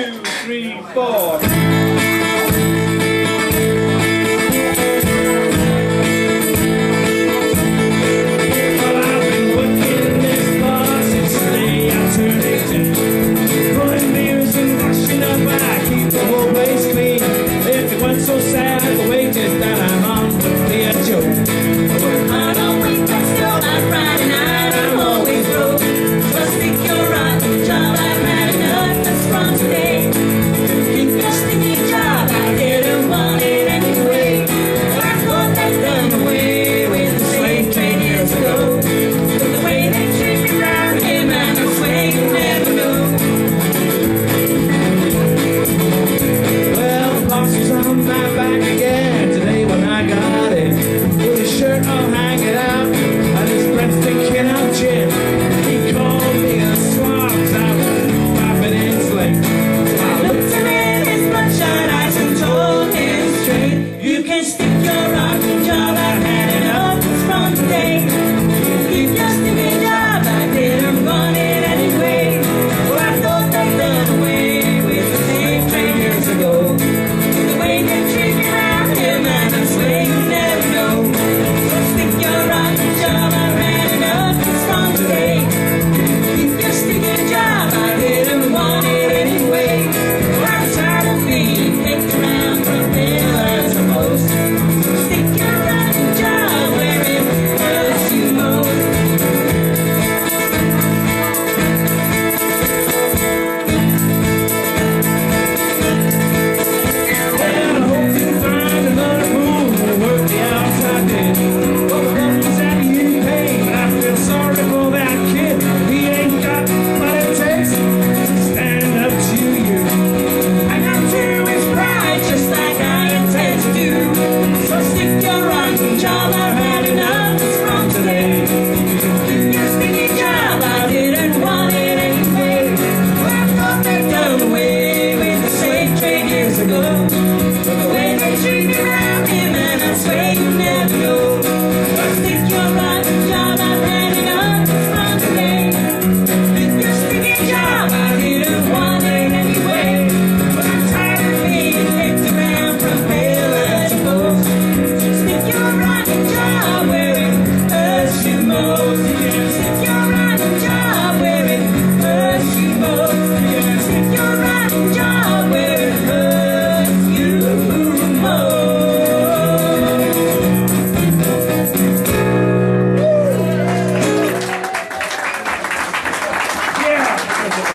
two, three, four.